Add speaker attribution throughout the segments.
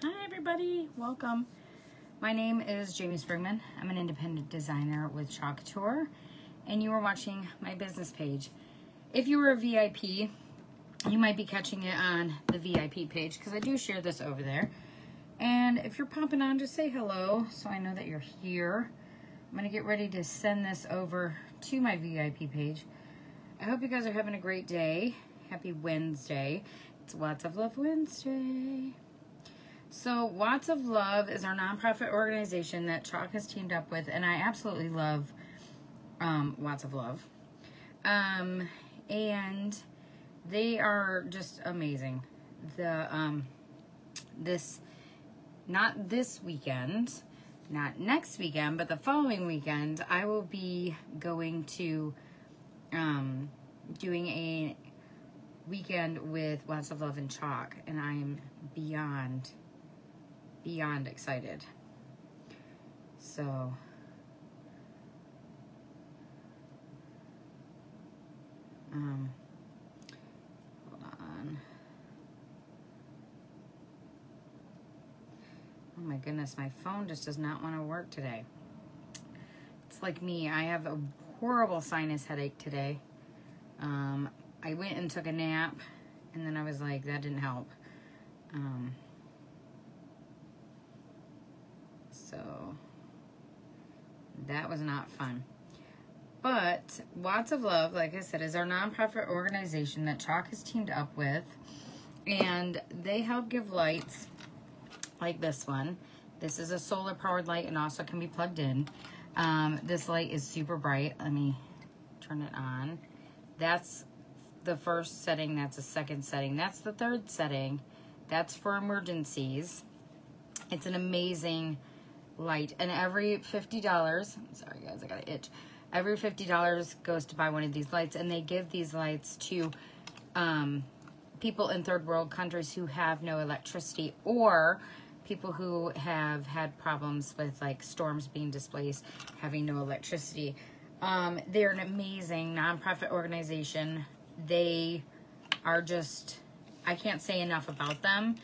Speaker 1: Hi, everybody. Welcome. My name is Jaime Springman. I'm an independent designer with Chalk Couture, and you are watching my business page. If you were a VIP, you might be catching it on the VIP page because I do share this over there. And if you're popping on, just say hello so I know that you're here. I'm going to get ready to send this over to my VIP page. I hope you guys are having a great day. Happy Wednesday. It's Watts of Love Wednesday. So, Watts of Love is our nonprofit organization that Chalk has teamed up with, and I absolutely love um, Watts of Love. Um, and they are just amazing. The um, this not this weekend, not next weekend, but the following weekend, I will be going to um, doing a weekend with Watts of Love and Chalk, and I'm beyond beyond excited. So, um, hold on. Oh my goodness, my phone just does not want to work today. It's like me, I have a horrible sinus headache today. Um, I went and took a nap, and then I was like, that didn't help. Um, so that was not fun. But Watts of Love, like I said, is our nonprofit organization that Chalk has teamed up with. And they help give lights like this one. This is a solar powered light and also can be plugged in. Um, this light is super bright. Let me turn it on. That's the first setting. That's a second setting. That's the third setting. That's for emergencies. It's an amazing light. And every $50, sorry guys, I got an itch. Every $50 goes to buy one of these lights. And they give these lights to um, people in third world countries who have no electricity or people who have had problems with like storms being displaced, having no electricity. Um, they're an amazing nonprofit organization. They are just, I can't say enough about them.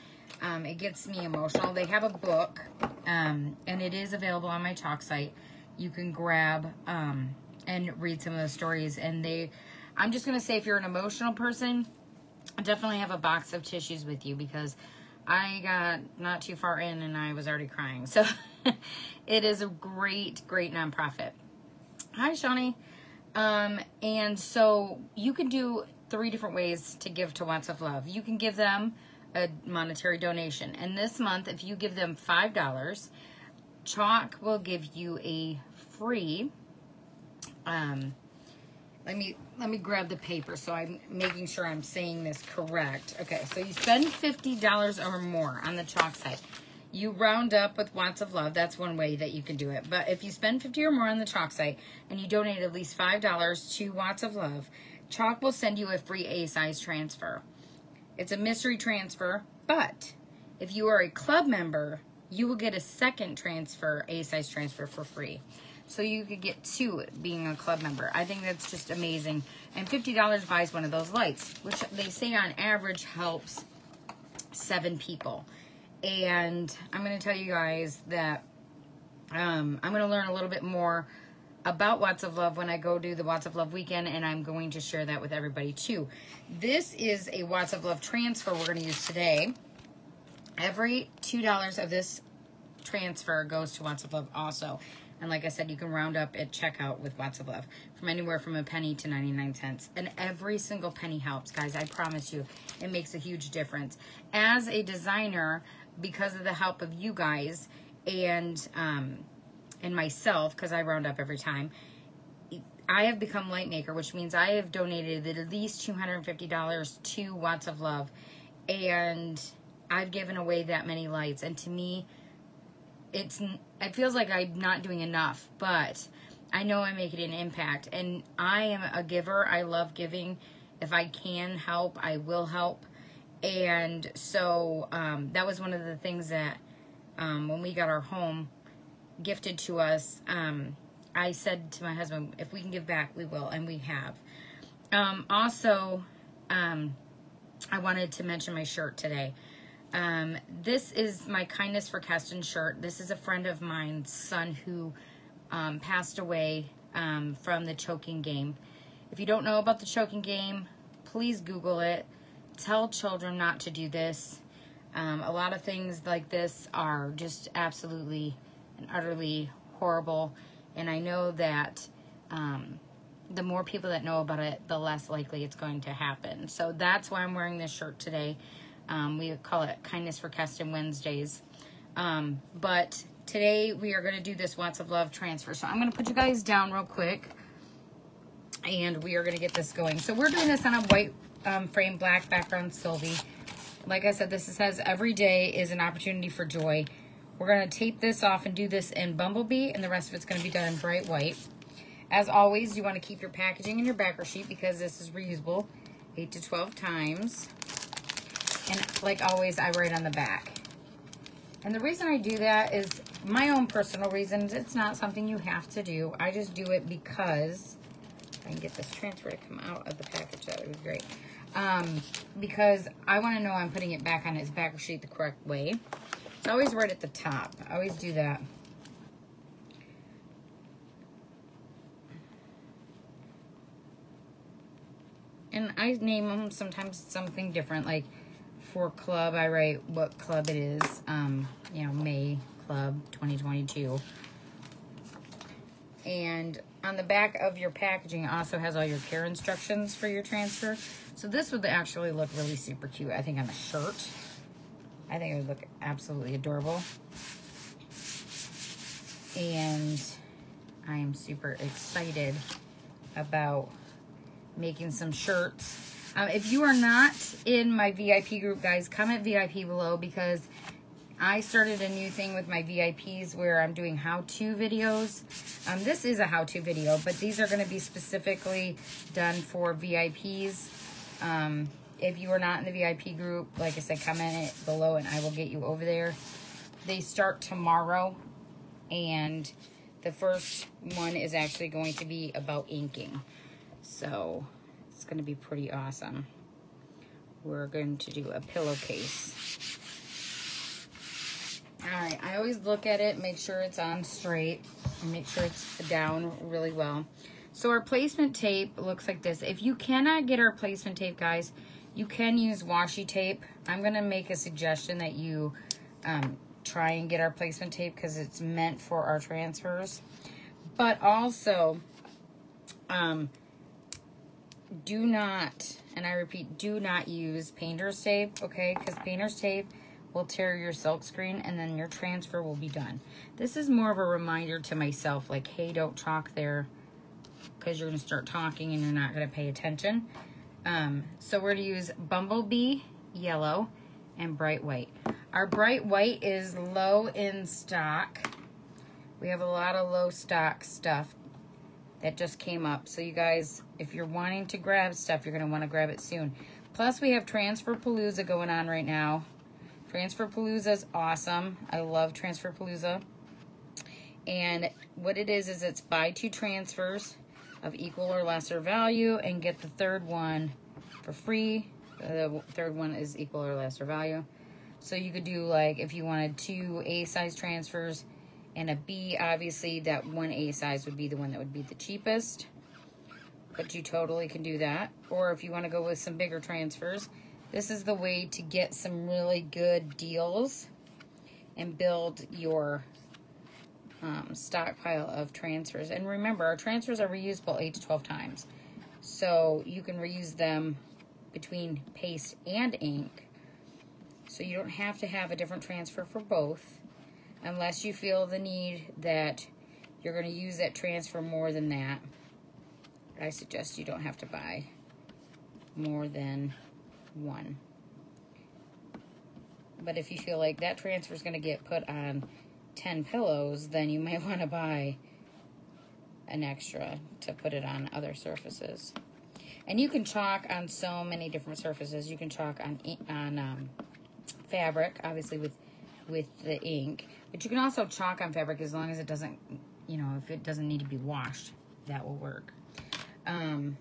Speaker 1: Um, it gets me emotional. They have a book, um, and it is available on my talk site. You can grab um, and read some of the stories. And they, I'm just going to say if you're an emotional person, definitely have a box of tissues with you because I got not too far in and I was already crying. So it is a great, great nonprofit. Hi, Shawnee. Um, and so you can do three different ways to give to Watts of Love. You can give them a monetary donation. And this month, if you give them $5, Chalk will give you a free, um, let me, let me grab the paper so I'm making sure I'm saying this correct. Okay, so you spend $50 or more on the Chalk site. You round up with Watts of Love. That's one way that you can do it. But if you spend 50 or more on the Chalk site and you donate at least $5 to Watts of Love, Chalk will send you a free A-size transfer. It's a mystery transfer, but if you are a club member, you will get a second transfer, A-size transfer for free. So you could get two being a club member. I think that's just amazing. And $50 buys one of those lights, which they say on average helps seven people. And I'm going to tell you guys that um, I'm going to learn a little bit more about Watts of Love when I go do the Watts of Love weekend, and I'm going to share that with everybody too. This is a Watts of Love transfer we're going to use today. Every $2 of this transfer goes to Watts of Love also. And like I said, you can round up at checkout with Watts of Love from anywhere from a penny to 99 cents. And every single penny helps, guys. I promise you, it makes a huge difference. As a designer, because of the help of you guys and um, and myself, because I round up every time, I have become light maker, which means I have donated at least $250 to Watts of Love. And I've given away that many lights. And to me, it's it feels like I'm not doing enough, but I know I'm making an impact. And I am a giver. I love giving. If I can help, I will help. And so um, that was one of the things that um, when we got our home gifted to us, um, I said to my husband, if we can give back, we will, and we have. Um, also, um, I wanted to mention my shirt today. Um, this is my Kindness for Keston shirt. This is a friend of mine's son who um, passed away um, from the choking game. If you don't know about the choking game, please Google it. Tell children not to do this. Um, a lot of things like this are just absolutely and utterly horrible. And I know that um, the more people that know about it, the less likely it's going to happen. So that's why I'm wearing this shirt today. Um, we call it Kindness for Keston Wednesdays. Um, but today we are going to do this Watts of Love transfer. So I'm going to put you guys down real quick. And we are going to get this going. So we're doing this on a white um, frame, black background Sylvie. Like I said, this says every day is an opportunity for joy. We're going to tape this off and do this in Bumblebee. And the rest of it's going to be done in bright white. As always, you want to keep your packaging in your backer sheet because this is reusable 8 to 12 times. And like always, I write on the back. And the reason I do that is my own personal reasons. It's not something you have to do. I just do it because I can get this transfer to come out of the package. That would be great. Um, because I want to know I'm putting it back on its backer sheet the correct way. Always right at the top. I always do that. And I name them sometimes something different. Like for club, I write what club it is. Um, you know, May Club 2022. And on the back of your packaging also has all your care instructions for your transfer. So this would actually look really super cute, I think, on a shirt. I think it would look absolutely adorable. And I am super excited about making some shirts. Um, if you are not in my VIP group, guys, comment VIP below because I started a new thing with my VIPs where I'm doing how-to videos. Um, this is a how-to video, but these are going to be specifically done for VIPs. Um, if you are not in the VIP group, like I said, comment it below and I will get you over there. They start tomorrow, and the first one is actually going to be about inking. So it's going to be pretty awesome. We're going to do a pillowcase. All right, I always look at it, make sure it's on straight, and make sure it's down really well. So our placement tape looks like this. If you cannot get our placement tape, guys, you can use washi tape. I'm going to make a suggestion that you um, try and get our placement tape because it's meant for our transfers. But also, um, do not, and I repeat, do not use painter's tape, okay? Because painter's tape will tear your silk screen and then your transfer will be done. This is more of a reminder to myself, like, hey, don't talk there because you're going to start talking and you're not going to pay attention. Um, so we're going to use Bumblebee Yellow and Bright White. Our Bright White is low in stock. We have a lot of low stock stuff that just came up. So you guys, if you're wanting to grab stuff, you're going to want to grab it soon. Plus, we have Transfer Palooza going on right now. Transfer Palooza is awesome. I love Transfer Palooza. And what it is, is it's buy two transfers of equal or lesser value and get the third one for free. The third one is equal or lesser value. So you could do like, if you wanted two A size transfers and a B, obviously that one A size would be the one that would be the cheapest. But you totally can do that. Or if you want to go with some bigger transfers, this is the way to get some really good deals and build your um, stockpile of transfers. And remember, our transfers are reusable 8 to 12 times. So you can reuse them between paste and ink. So you don't have to have a different transfer for both unless you feel the need that you're going to use that transfer more than that. I suggest you don't have to buy more than one. But if you feel like that transfer is going to get put on 10 pillows, then you might want to buy an extra to put it on other surfaces. And you can chalk on so many different surfaces. You can chalk on on um, fabric, obviously with with the ink. But you can also chalk on fabric as long as it doesn't, you know, if it doesn't need to be washed, that will work. Um,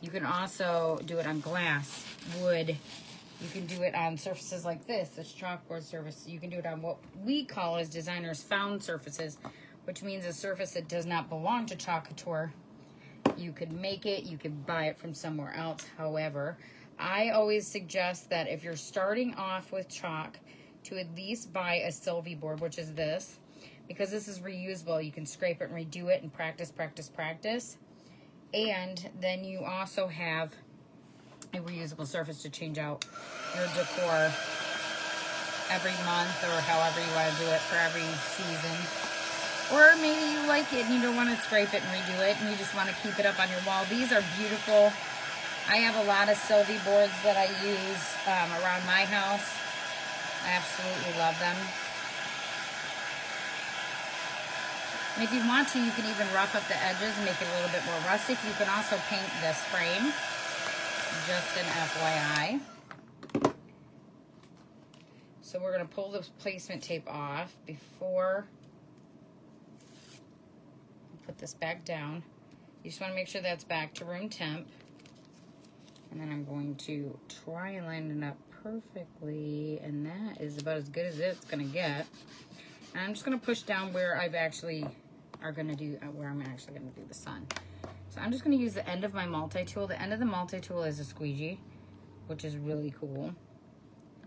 Speaker 1: you can also do it on glass, wood, You can do it on surfaces like this, this chalkboard surface. You can do it on what we call as designers found surfaces, which means a surface that does not belong to Chalk Couture. You could make it, you could buy it from somewhere else. However, I always suggest that if you're starting off with chalk, to at least buy a Sylvie board, which is this, because this is reusable. You can scrape it and redo it and practice, practice, practice. And then you also have a reusable surface to change out your decor every month or however you want to do it for every season. Or maybe you like it and you don't want to scrape it and redo it and you just want to keep it up on your wall. These are beautiful. I have a lot of Sylvie boards that I use um, around my house. I absolutely love them. And if you want to, you can even rough up the edges and make it a little bit more rustic. You can also paint this frame just an FYI. So we're going to pull the placement tape off before put this back down. You just want to make sure that's back to room temp. And then I'm going to try and line it up perfectly. And that is about as good as it's going to get. And I'm just going to push down where I've actually are going to do, uh, where I'm actually going to do the sun. So I'm just going to use the end of my multi-tool. The end of the multi-tool is a squeegee, which is really cool.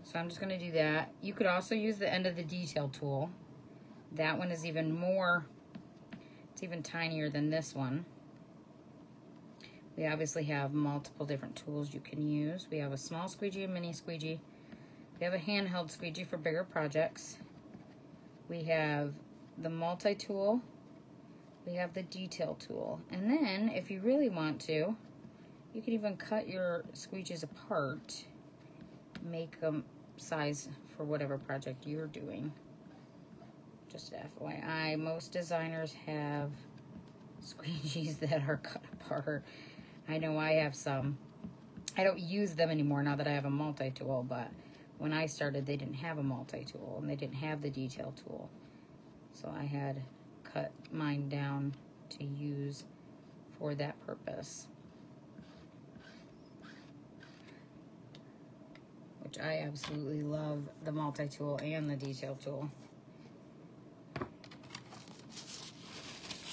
Speaker 1: So I'm just going to do that. You could also use the end of the detail tool. That one is even more, it's even tinier than this one. We obviously have multiple different tools you can use. We have a small squeegee, a mini squeegee. We have a handheld squeegee for bigger projects. We have the multi-tool we have the detail tool. And then, if you really want to, you can even cut your squeegees apart, make them size for whatever project you're doing. Just FYI, most designers have squeegees that are cut apart. I know I have some. I don't use them anymore now that I have a multi-tool, but when I started, they didn't have a multi-tool, and they didn't have the detail tool. So I had cut mine down to use for that purpose. Which I absolutely love the multi-tool and the detail tool.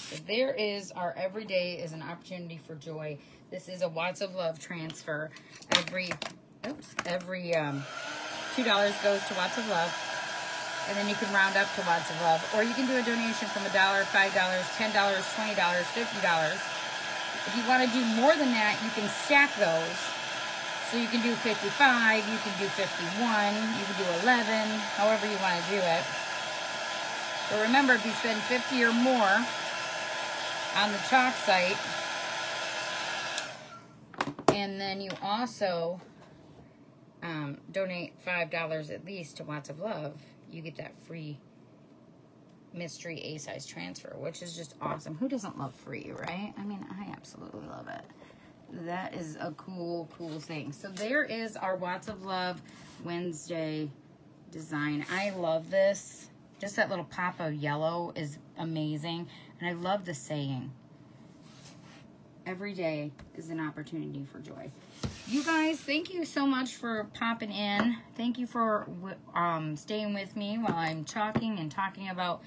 Speaker 1: So there is our everyday is an opportunity for joy. This is a Watts of Love transfer. Every, oops, every um, $2 goes to Watts of Love and then you can round up to Watts of Love. Or you can do a donation from a dollar, five dollars, ten dollars, twenty dollars, fifty dollars. If you want to do more than that, you can stack those. So you can do 55, you can do 51, you can do 11, however you want to do it. But remember, if you spend 50 or more on the chalk site, and then you also um, donate $5 at least to Watts of Love, you get that free mystery A size transfer, which is just awesome. Who doesn't love free, right? I mean, I absolutely love it. That is a cool, cool thing. So there is our Watts of Love Wednesday design. I love this. Just that little pop of yellow is amazing. And I love the saying. Every day is an opportunity for joy you guys, thank you so much for popping in. Thank you for um, staying with me while I'm talking and talking about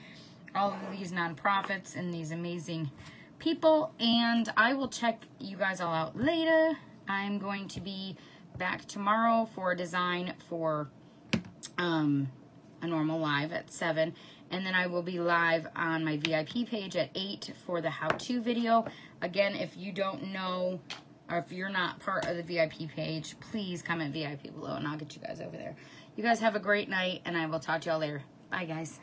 Speaker 1: all of these nonprofits and these amazing people. And I will check you guys all out later. I'm going to be back tomorrow for a design for um, a normal live at 7. And then I will be live on my VIP page at 8 for the how-to video. Again, if you don't know or if you're not part of the VIP page, please comment VIP below and I'll get you guys over there. You guys have a great night and I will talk to y'all later. Bye, guys.